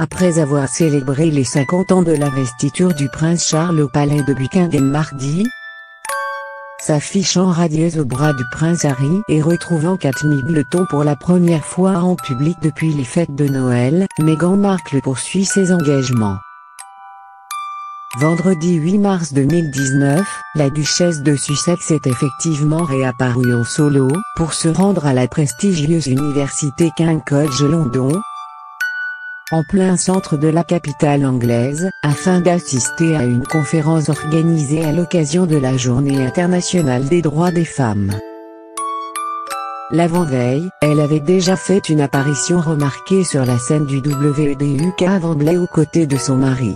Après avoir célébré les 50 ans de l'investiture du prince Charles au palais de Buckingham mardi, s'affichant radieuse au bras du prince Harry et retrouvant Kate Middleton pour la première fois en public depuis les fêtes de Noël, Meghan Markle poursuit ses engagements. Vendredi 8 mars 2019, la duchesse de Sussex est effectivement réapparue en solo, pour se rendre à la prestigieuse université King College London, en plein centre de la capitale anglaise, afin d'assister à une conférence organisée à l'occasion de la Journée internationale des droits des femmes. L'avant-veille, elle avait déjà fait une apparition remarquée sur la scène du WDUK à Wembley aux côtés de son mari.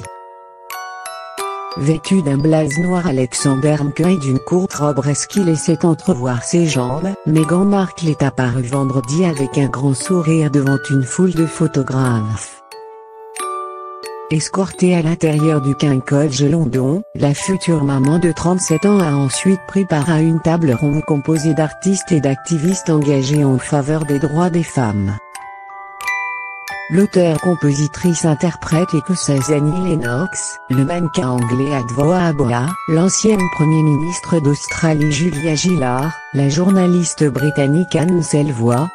Vêtu d'un blaze noir Alexander McQueen et d'une courte robe qui laissait entrevoir ses jambes, Meghan Markle est apparue vendredi avec un grand sourire devant une foule de photographes. Escortée à l'intérieur du College London, la future maman de 37 ans a ensuite pris part à une table ronde composée d'artistes et d'activistes engagés en faveur des droits des femmes. L'auteur-compositrice-interprète écossaise Annie Lennox, le mannequin anglais Adwoa Aboa, l'ancienne Premier ministre d'Australie Julia Gillard, la journaliste britannique Anne Selvois,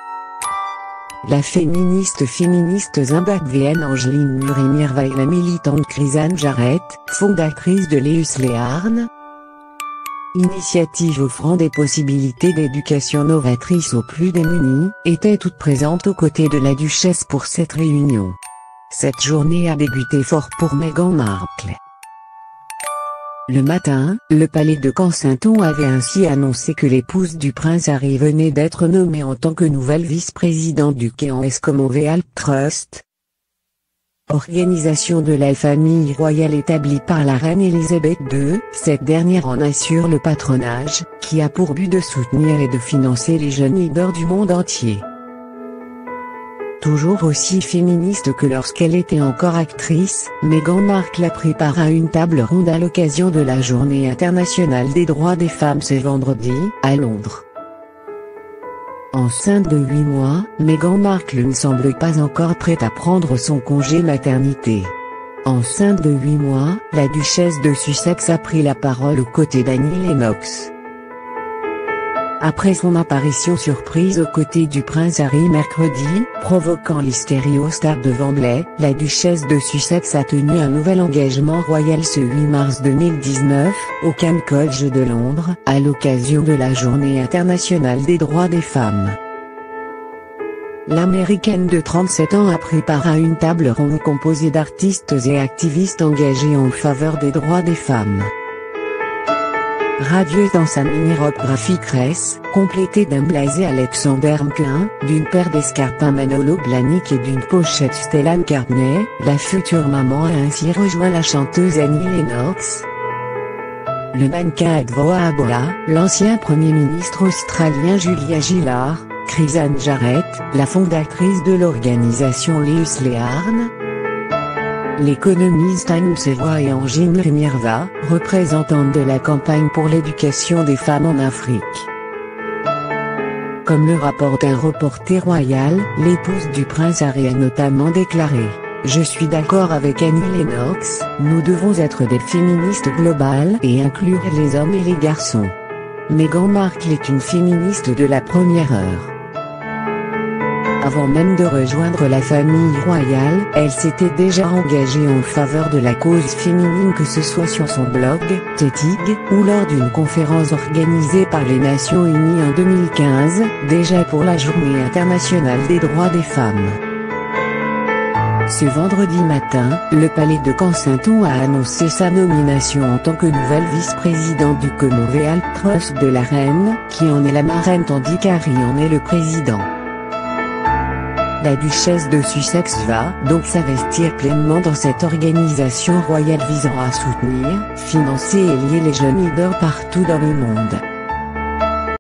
la féministe féministe zimbabvéenne Angeline Murimirva et la militante Chrisanne Jarrett, fondatrice de l'Eus Léarn, initiative offrant des possibilités d'éducation novatrice aux plus démunis, était toute présente aux côtés de la duchesse pour cette réunion. Cette journée a débuté fort pour Meghan Markle. Le matin, le palais de Kensington avait ainsi annoncé que l'épouse du prince Harry venait d'être nommée en tant que nouvelle vice-présidente du K.O.S. Commonwealth Trust, Organisation de la famille royale établie par la reine Elisabeth II, cette dernière en assure le patronage, qui a pour but de soutenir et de financer les jeunes leaders du monde entier. Toujours aussi féministe que lorsqu'elle était encore actrice, Meghan Markle à une table ronde à l'occasion de la Journée internationale des droits des femmes ce vendredi, à Londres. Enceinte de 8 mois, Meghan Markle ne semble pas encore prête à prendre son congé maternité. Enceinte de 8 mois, la duchesse de Sussex a pris la parole aux côtés d'Annie Lennox. Après son apparition surprise aux côtés du prince Harry mercredi, provoquant l'hystérie au stade de Wembley, la duchesse de Sussex a tenu un nouvel engagement royal ce 8 mars 2019, au King College de Londres, à l'occasion de la Journée internationale des droits des femmes. L'américaine de 37 ans a à une table ronde composée d'artistes et activistes engagés en faveur des droits des femmes. Radieuse dans sa mini-robe graphique complétée d'un blasé Alexander McQueen, d'une paire d'escarpins Manolo Blahnik et d'une pochette Stella McCartney, la future maman a ainsi rejoint la chanteuse Annie Lennox, le mannequin Adwoa Abola, l'ancien premier ministre australien Julia Gillard, Chrisanne Jarrett, la fondatrice de l'organisation Leus Learn, L'économiste Sevois et Angine Rimirva, représentante de la campagne pour l'éducation des femmes en Afrique. Comme le rapporte un reporter royal, l'épouse du prince Harry a notamment déclaré « Je suis d'accord avec Annie Lennox, nous devons être des féministes globales et inclure les hommes et les garçons. Meghan Markle est une féministe de la première heure. Avant même de rejoindre la famille royale, elle s'était déjà engagée en faveur de la cause féminine que ce soit sur son blog, Tétig, ou lors d'une conférence organisée par les Nations Unies en 2015, déjà pour la Journée internationale des droits des femmes. Ce vendredi matin, le palais de Kensington a annoncé sa nomination en tant que nouvelle vice-présidente du Commonwealth Trust de la reine, qui en est la marraine tandis qu'Harry en est le président. La duchesse de Sussex va donc s'investir pleinement dans cette organisation royale visant à soutenir, financer et lier les jeunes leaders partout dans le monde.